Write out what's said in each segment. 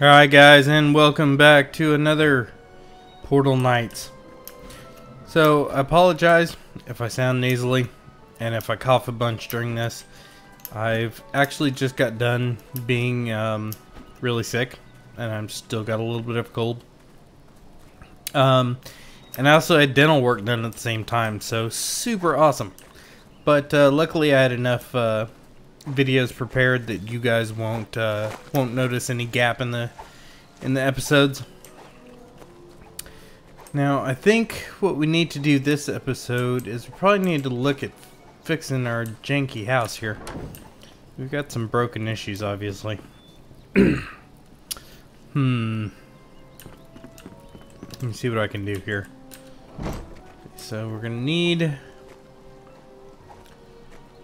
Alright guys, and welcome back to another Portal Knights. So, I apologize if I sound nasally and if I cough a bunch during this. I've actually just got done being um, really sick, and I'm still got a little bit of cold. Um, and I also had dental work done at the same time, so super awesome. But uh, luckily I had enough uh, videos prepared that you guys won't uh, won't notice any gap in the in the episodes. Now, I think what we need to do this episode is we probably need to look at fixing our janky house here. We've got some broken issues, obviously. hmm. Let me see what I can do here. So we're gonna need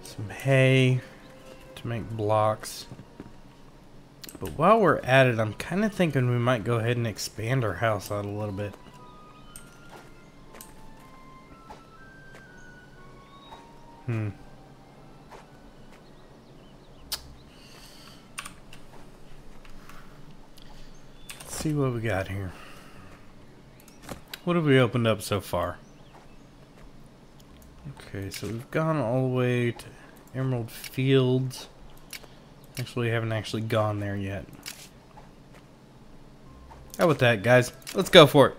some hay to make blocks. But while we're at it, I'm kind of thinking we might go ahead and expand our house out a little bit. Hmm. Let's see what we got here. What have we opened up so far? Okay, so we've gone all the way to Emerald Fields. Actually, haven't actually gone there yet. How about that, guys? Let's go for it.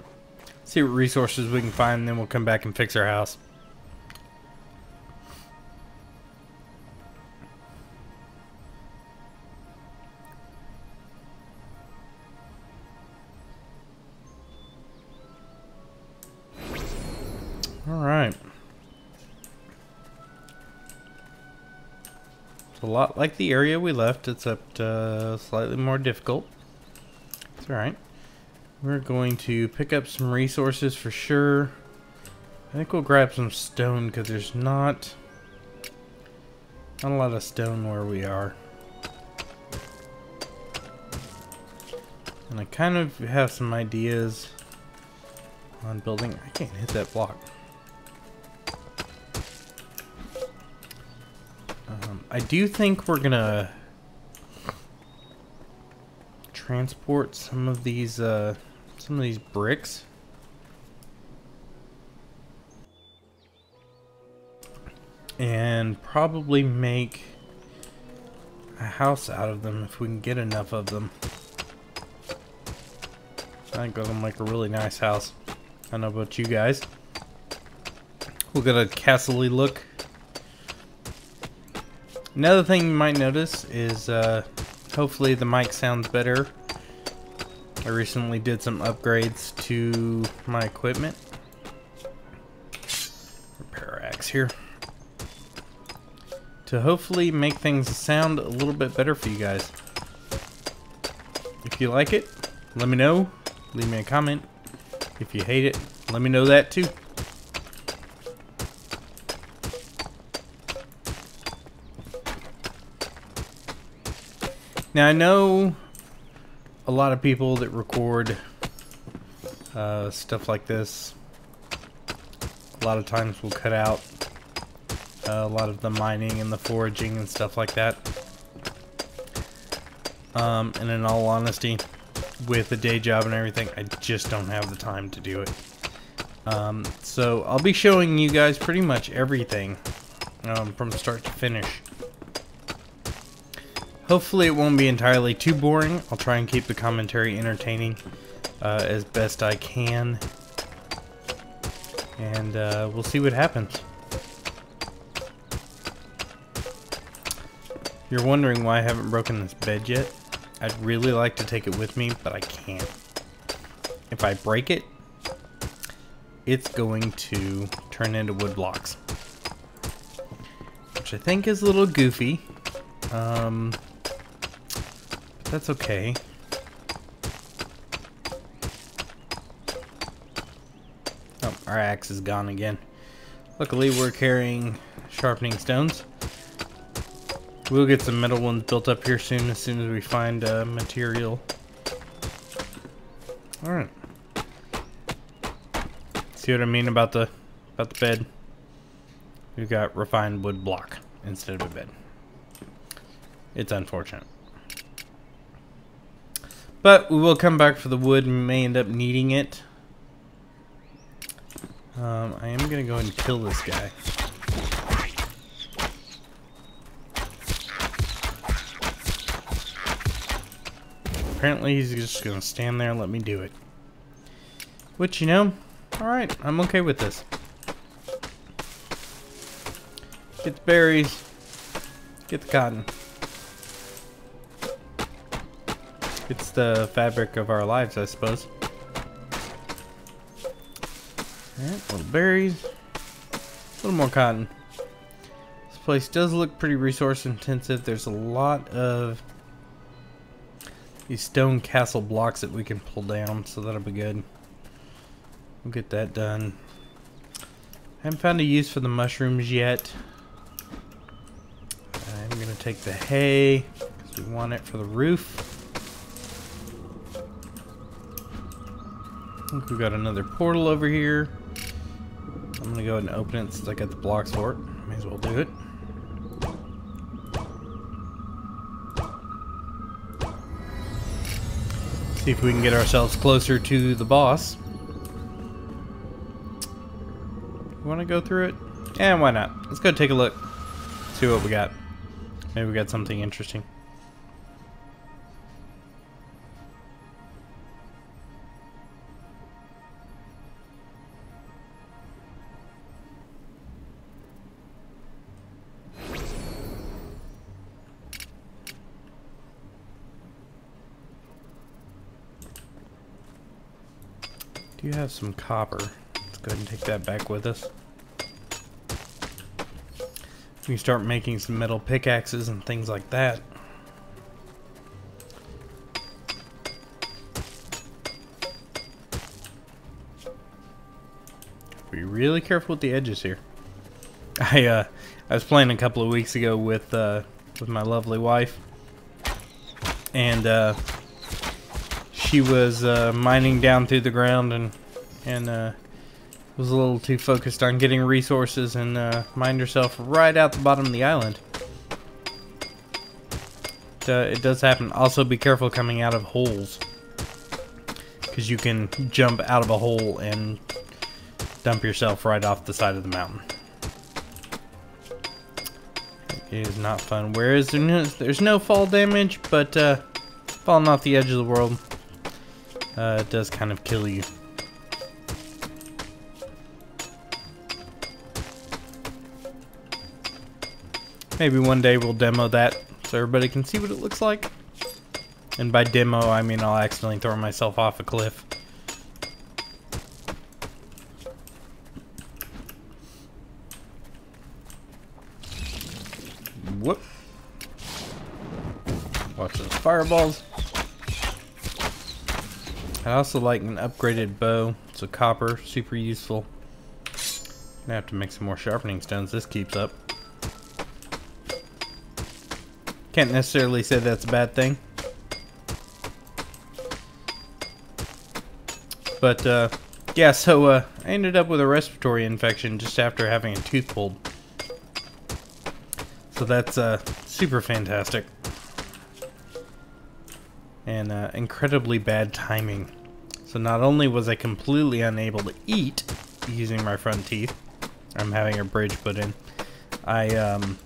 See what resources we can find, and then we'll come back and fix our house. Lot like the area we left, except uh, slightly more difficult. It's alright. We're going to pick up some resources for sure. I think we'll grab some stone because there's not, not a lot of stone where we are. And I kind of have some ideas on building. I can't hit that block. I do think we're gonna transport some of these uh, some of these bricks. And probably make a house out of them if we can get enough of them. I think that'll make a really nice house. I don't know about you guys. We'll get a castle look. Another thing you might notice is uh, hopefully the mic sounds better. I recently did some upgrades to my equipment. Repair axe here. To hopefully make things sound a little bit better for you guys. If you like it, let me know. Leave me a comment. If you hate it, let me know that too. Now I know a lot of people that record uh, stuff like this a lot of times will cut out uh, a lot of the mining and the foraging and stuff like that. Um, and in all honesty, with a day job and everything, I just don't have the time to do it. Um, so I'll be showing you guys pretty much everything um, from start to finish. Hopefully it won't be entirely too boring. I'll try and keep the commentary entertaining uh, as best I can. And uh, we'll see what happens. You're wondering why I haven't broken this bed yet? I'd really like to take it with me, but I can't. If I break it, it's going to turn into wood blocks. Which I think is a little goofy. Um, that's okay. Oh, our axe is gone again. Luckily, we're carrying sharpening stones. We'll get some metal ones built up here soon, as soon as we find uh, material. Alright. See what I mean about the about the bed? We've got refined wood block instead of a bed. It's unfortunate. But we will come back for the wood and may end up needing it. Um, I am going to go and kill this guy. Apparently he's just going to stand there and let me do it. Which, you know, alright, I'm okay with this. Get the berries. Get the cotton. It's the fabric of our lives, I suppose. Alright, little berries. A little more cotton. This place does look pretty resource intensive. There's a lot of these stone castle blocks that we can pull down, so that'll be good. We'll get that done. I haven't found a use for the mushrooms yet. I'm going to take the hay, because we want it for the roof. I think we got another portal over here. I'm to go ahead and open it since I got the blocks for it. May as well do it. See if we can get ourselves closer to the boss. Want to go through it? Yeah, why not? Let's go take a look. See what we got. Maybe we got something interesting. Do you have some copper? Let's go ahead and take that back with us. We can start making some metal pickaxes and things like that. Be really careful with the edges here. I uh, I was playing a couple of weeks ago with uh, with my lovely wife, and uh, she was uh, mining down through the ground and and uh, was a little too focused on getting resources and uh, mined herself right out the bottom of the island. It, it does happen. Also, be careful coming out of holes because you can jump out of a hole and dump yourself right off the side of the mountain. It is not fun. Whereas there's no fall damage, but uh, falling off the edge of the world uh, it does kind of kill you. Maybe one day we'll demo that so everybody can see what it looks like. And by demo, I mean I'll accidentally throw myself off a cliff. Whoop. Watch those fireballs. I also like an upgraded bow. It's a copper, super useful. Gonna have to make some more sharpening stones. This keeps up. Can't necessarily say that's a bad thing. But, uh, yeah, so, uh, I ended up with a respiratory infection just after having a tooth pulled. So that's, uh, super fantastic. And, uh, incredibly bad timing. So not only was I completely unable to eat using my front teeth, I'm having a bridge put in, I um,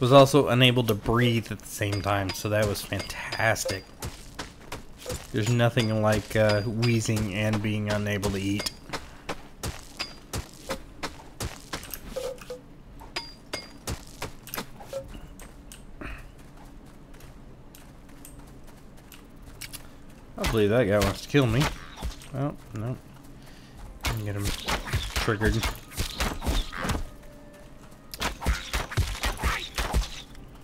was also unable to breathe at the same time, so that was fantastic. There's nothing like uh, wheezing and being unable to eat. I believe that guy wants to kill me. Oh, no. Get him triggered.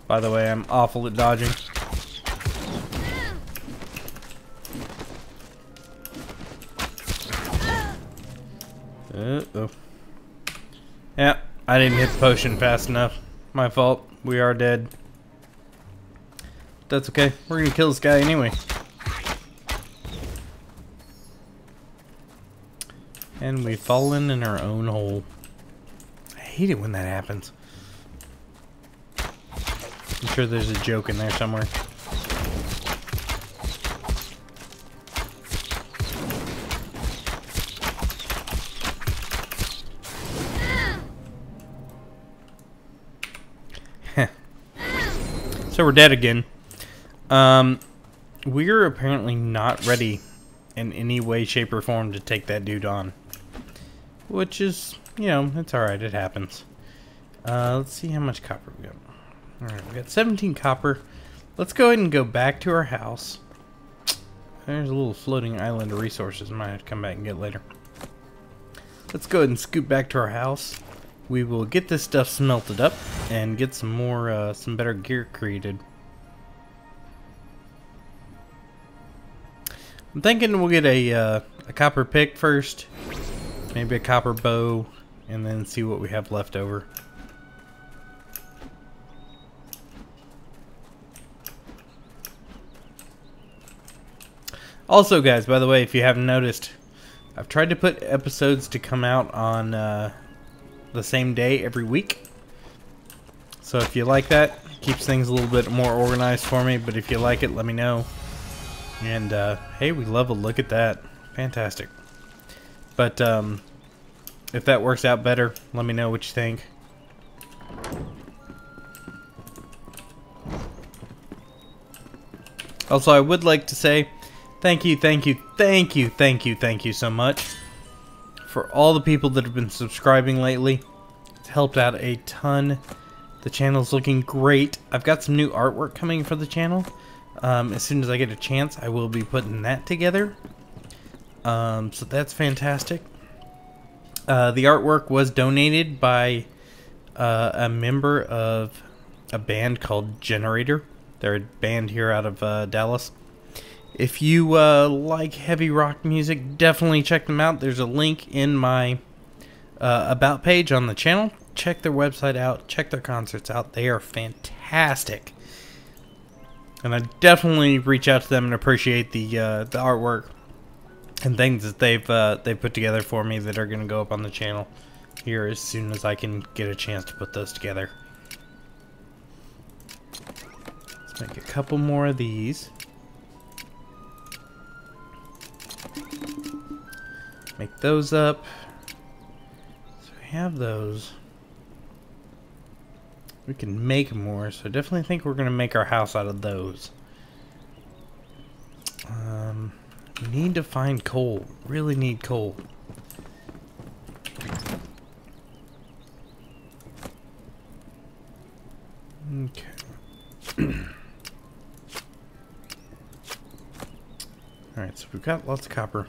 By the way, I'm awful at dodging. Uh oh. Yeah, I didn't hit the potion fast enough. My fault. We are dead. That's okay. We're gonna kill this guy anyway. And we've fallen in our own hole. I hate it when that happens. I'm sure there's a joke in there somewhere. so we're dead again. Um, we're apparently not ready in any way, shape, or form to take that dude on. Which is, you know, it's alright, it happens. Uh, let's see how much copper we got. Alright, we got 17 copper. Let's go ahead and go back to our house. There's a little floating island of resources. I might have to come back and get later. Let's go ahead and scoot back to our house. We will get this stuff smelted up and get some more, uh, some better gear created. I'm thinking we'll get a, uh, a copper pick first, maybe a copper bow, and then see what we have left over. Also, guys, by the way, if you haven't noticed, I've tried to put episodes to come out on uh, the same day every week. So if you like that, keeps things a little bit more organized for me. But if you like it, let me know. And uh, hey, we love a look at that. Fantastic. But um, if that works out better, let me know what you think. Also, I would like to say Thank you, thank you, thank you, thank you, thank you so much for all the people that have been subscribing lately. It's helped out a ton. The channel's looking great. I've got some new artwork coming for the channel. Um, as soon as I get a chance, I will be putting that together. Um, so that's fantastic. Uh, the artwork was donated by uh, a member of a band called Generator. They're a band here out of uh, Dallas. If you uh, like heavy rock music, definitely check them out. There's a link in my uh, About page on the channel. Check their website out. Check their concerts out. They are fantastic. And I definitely reach out to them and appreciate the the artwork and things that they've uh, they put together for me that are going to go up on the channel here as soon as I can get a chance to put those together. Let's make a couple more of these. Make those up. So we have those. We can make more, so I definitely think we're going to make our house out of those. Need to find coal. Really need coal. Okay. Alright, so we've got lots of copper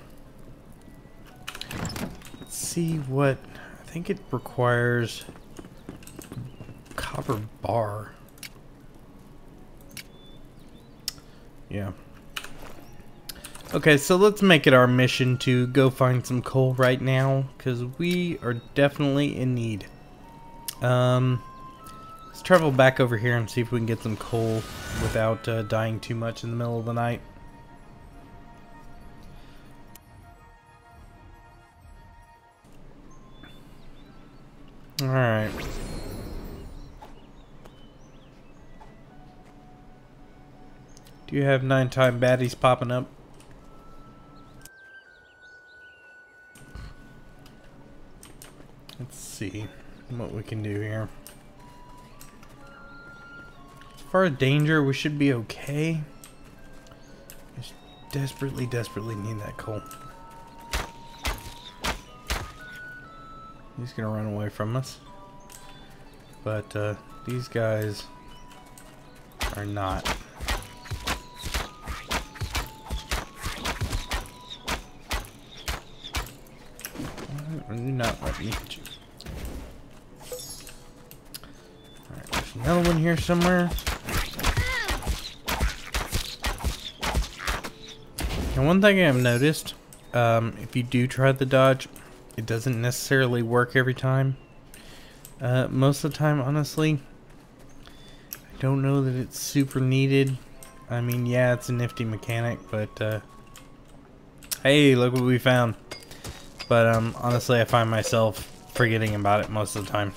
Let's see what... I think it requires copper bar. Yeah. Okay, so let's make it our mission to go find some coal right now, because we are definitely in need. Um, let's travel back over here and see if we can get some coal without uh, dying too much in the middle of the night. Alright. Do you have nine time baddies popping up? Let's see what we can do here. As far as danger, we should be okay. Just desperately, desperately need that coal. He's gonna run away from us. But uh, these guys are not. Do not let me hit you? Alright, there's another one here somewhere. And one thing I've noticed, um, if you do try the dodge, it doesn't necessarily work every time. Uh, most of the time, honestly, I don't know that it's super needed. I mean, yeah, it's a nifty mechanic, but, uh, hey, look what we found. But, um, honestly, I find myself forgetting about it most of the time.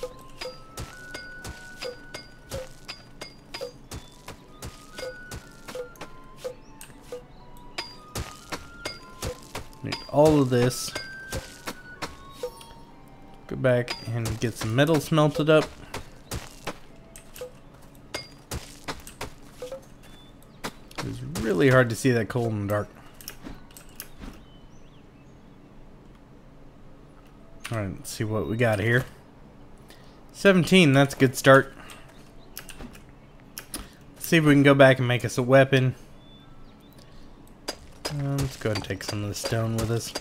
All of this Go back and get some metal smelted up. It was really hard to see that coal in the dark. Alright, let's see what we got here. 17, that's a good start. Let's see if we can go back and make us a weapon. Um, let's go ahead and take some of the stone with us.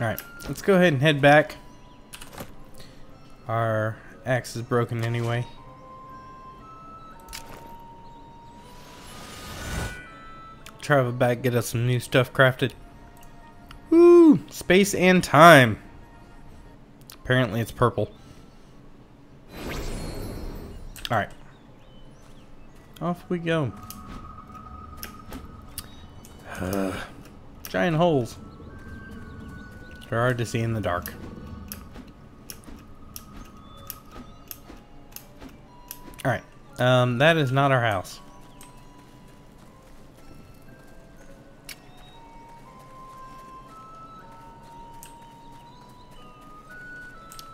Alright, let's go ahead and head back. Our axe is broken anyway. Travel back, get us some new stuff crafted. Woo! Space and time. Apparently it's purple. Alright. Off we go. Uh, giant holes. They're hard to see in the dark. Alright. Um, that is not our house.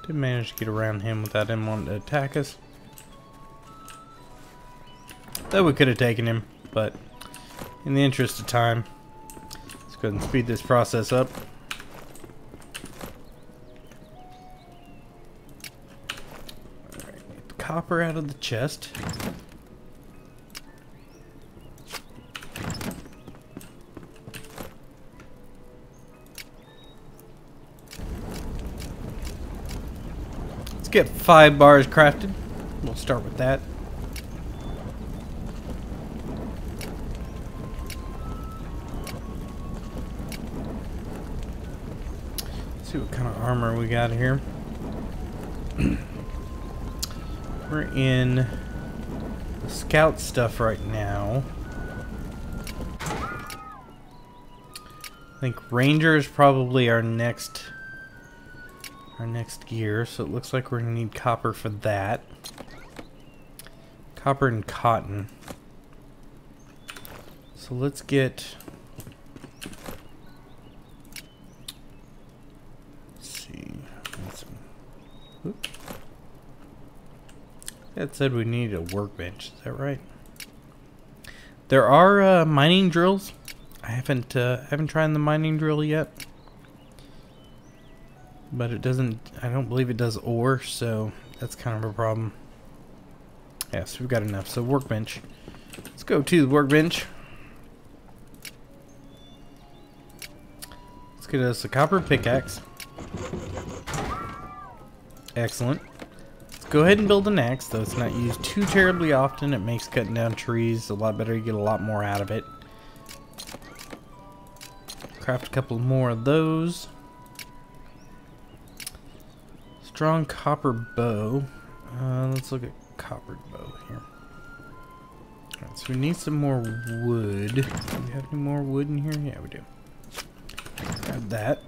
Did manage to get around him without him wanting to attack us. Though we could have taken him, but in the interest of time, let's go ahead and speed this process up. copper out of the chest. Get five bars crafted. We'll start with that. Let's see what kind of armor we got here. We're in the scout stuff right now. I think ranger is probably our next our next gear, so it looks like we're gonna need copper for that. Copper and cotton. So let's get let's see. That said we need a workbench. Is that right? There are uh, mining drills. I haven't uh, haven't tried the mining drill yet, but it doesn't. I don't believe it does ore, so that's kind of a problem. Yes, we've got enough. So workbench. Let's go to the workbench. Let's get us a copper pickaxe. Excellent Let's go ahead and build an axe, though it's not used too terribly often. It makes cutting down trees a lot better. You get a lot more out of it. Craft a couple more of those. Strong copper bow. Uh, let's look at copper bow here. So we need some more wood. Do we have any more wood in here? Yeah, we do. Grab that.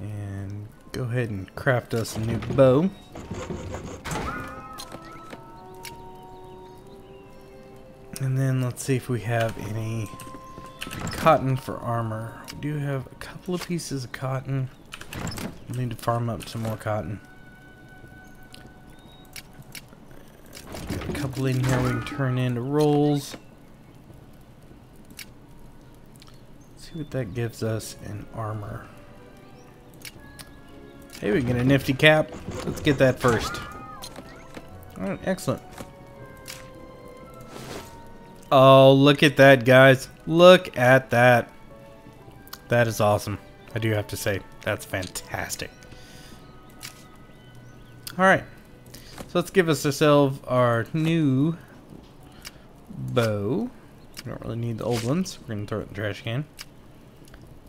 And go ahead and craft us a new bow. And then let's see if we have any cotton for armor. We do have a couple of pieces of cotton. We need to farm up some more cotton. Got a couple in here we can turn into rolls. Let's see what that gives us in armor. Hey, we get a nifty cap. Let's get that first. Alright, excellent. Oh, look at that, guys. Look at that. That is awesome. I do have to say, that's fantastic. Alright. So let's give us ourselves our new bow. We don't really need the old ones. We're going to throw it in the trash can.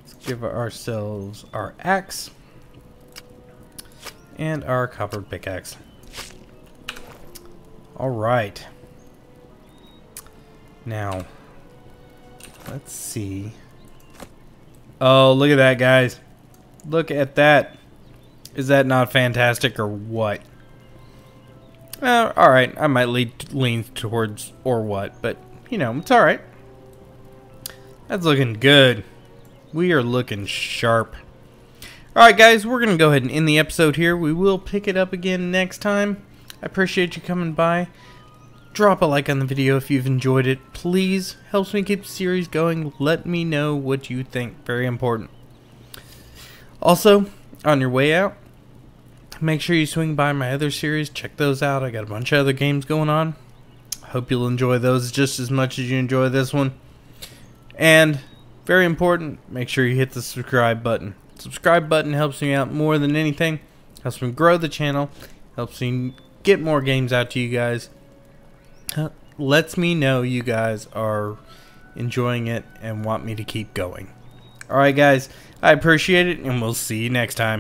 Let's give ourselves our axe and our copper pickaxe. Alright. Now, let's see. Oh, look at that, guys. Look at that. Is that not fantastic or what? Uh, alright, I might lead, lean towards or what, but, you know, it's alright. That's looking good. We are looking sharp. Alright guys, we're going to go ahead and end the episode here. We will pick it up again next time. I appreciate you coming by. Drop a like on the video if you've enjoyed it. Please, helps me keep the series going. Let me know what you think. Very important. Also, on your way out, make sure you swing by my other series. Check those out. I got a bunch of other games going on. Hope you'll enjoy those just as much as you enjoy this one. And, very important, make sure you hit the subscribe button. Subscribe button helps me out more than anything. Helps me grow the channel. Helps me get more games out to you guys. Lets me know you guys are enjoying it and want me to keep going. Alright guys, I appreciate it and we'll see you next time.